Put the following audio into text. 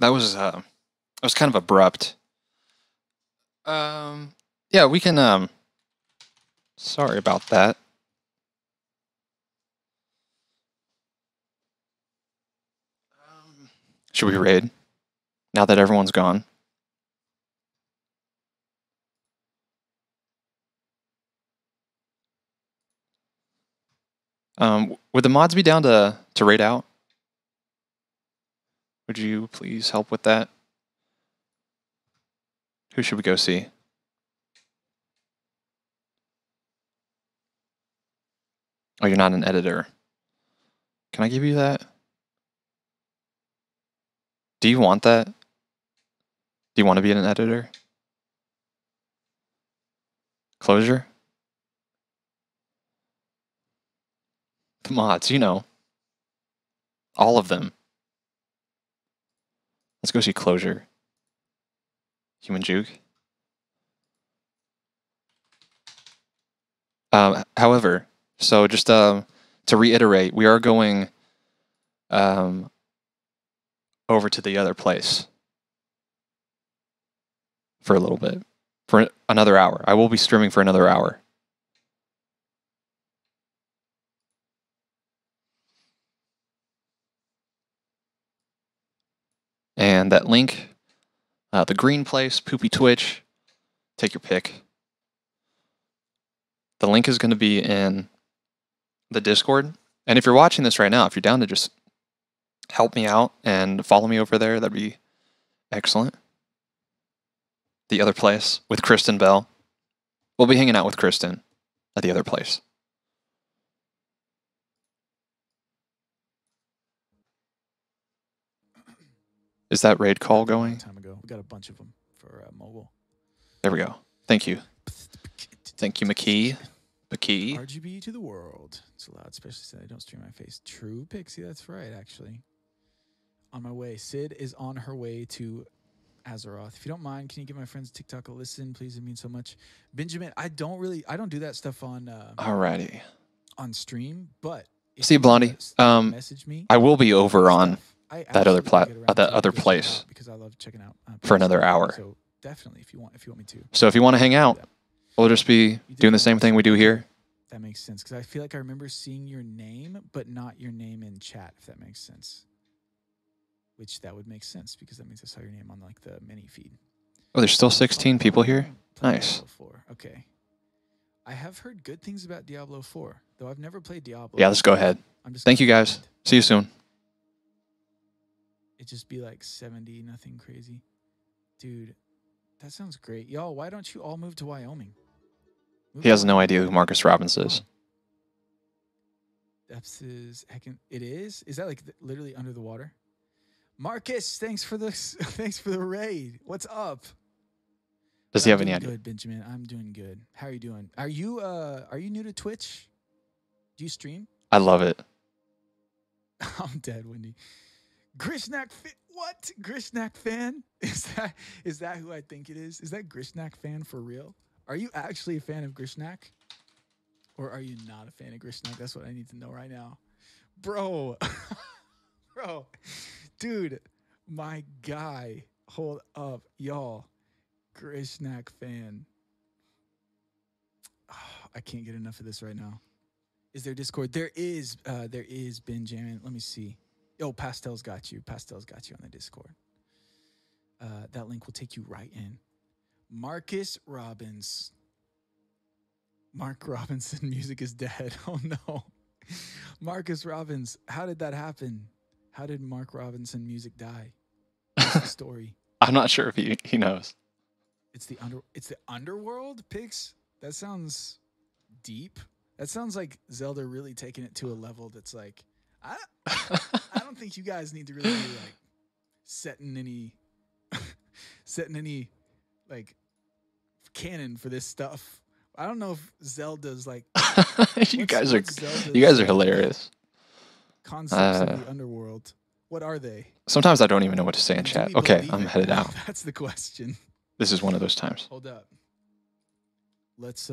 That was uh, that was kind of abrupt. Um, yeah, we can. Um, sorry about that. Um, should we raid now that everyone's gone? Um, would the mods be down to to raid out? Would you please help with that? Who should we go see? Oh, you're not an editor. Can I give you that? Do you want that? Do you want to be an editor? Closure? The mods, you know. All of them. Let's go see Closure. Human Juke. Um, however, so just um, to reiterate, we are going um, over to the other place for a little bit, for another hour. I will be streaming for another hour. And that link, uh, the green place, Poopy Twitch, take your pick. The link is going to be in the Discord. And if you're watching this right now, if you're down to just help me out and follow me over there, that'd be excellent. The other place with Kristen Bell. We'll be hanging out with Kristen at the other place. Is that raid call going? Time ago, we got a bunch of them for uh, mobile. There we go. Thank you. Thank you, McKee. McKee. RGB to the world. It's allowed, especially since I don't stream my face. True, Pixie. That's right, actually. On my way. Sid is on her way to Azeroth. If you don't mind, can you give my friends TikTok a listen, please? It means so much. Benjamin, I don't really, I don't do that stuff on uh, Alrighty. on stream, but See, you Blondie, um, message me. I will be over on that other plat- uh, that other place because I love checking out uh, for another hour. So definitely, if you want, if you want me to. So if you want to hang out, we'll just be doing the same thing we do here. That makes sense because I feel like I remember seeing your name, but not your name in chat. If that makes sense, which that would make sense because that means I saw your name on like the mini feed. Oh, there's still 16 people here? Nice. Diablo 4. Okay. I have heard good things about Diablo 4, though I've never played Diablo. Yeah, let's go ahead. I'm just Thank you guys. See you soon. It just be like 70, nothing crazy. Dude, that sounds great. Y'all, why don't you all move to Wyoming? Move He has no idea who Markus Robins is. Depths is heckin' it is? Is that like th- literally under the water? Marcus, thanks for the thanks for the raid. What's up? Does he I'm have any idea? Good, Benjamin. I'm doing good. How are you doing? Are you uh are you new to Twitch? Do you stream? I love it. I'm dead, Wendy. Grishnak fi- what? Grishnak fan? Is that is that who I think it is? Is that Grishnak fan for real? Are you actually a fan of Grishnak? Or are you not a fan of Grishnak? That's what I need to know right now. Bro. Bro. Dude, my guy. Hold up, y'all. Grishnak fan. I can't get enough of this right now. Is there Discord? There is. Uh, there is Benjamin. Let me see. Oh, Pastel's got you. Pastel's got you on the Discord. Uh, that link will take you right in. Markus Robins. Mark Robinson music is dead. Oh no. Markus Robins. How did that happen? How did Mark Robinson music die? Story? I'm not sure if he, he knows. It's the under. It's the underworld. Pigs. That sounds deep. That sounds like Zelda really taking it to a level that's like, I, I don't think you guys need to really be like setting any, setting any, like, canon for this stuff. I don't know if Zelda's like you guys are Zelda's, you guys are hilarious. concepts Uh, of the underworld. What are they? Sometimes I don't even know what to say in Do chat. Okay, I'm headed out. That's the question. This is one of those times. Hold up. Let's. Uh,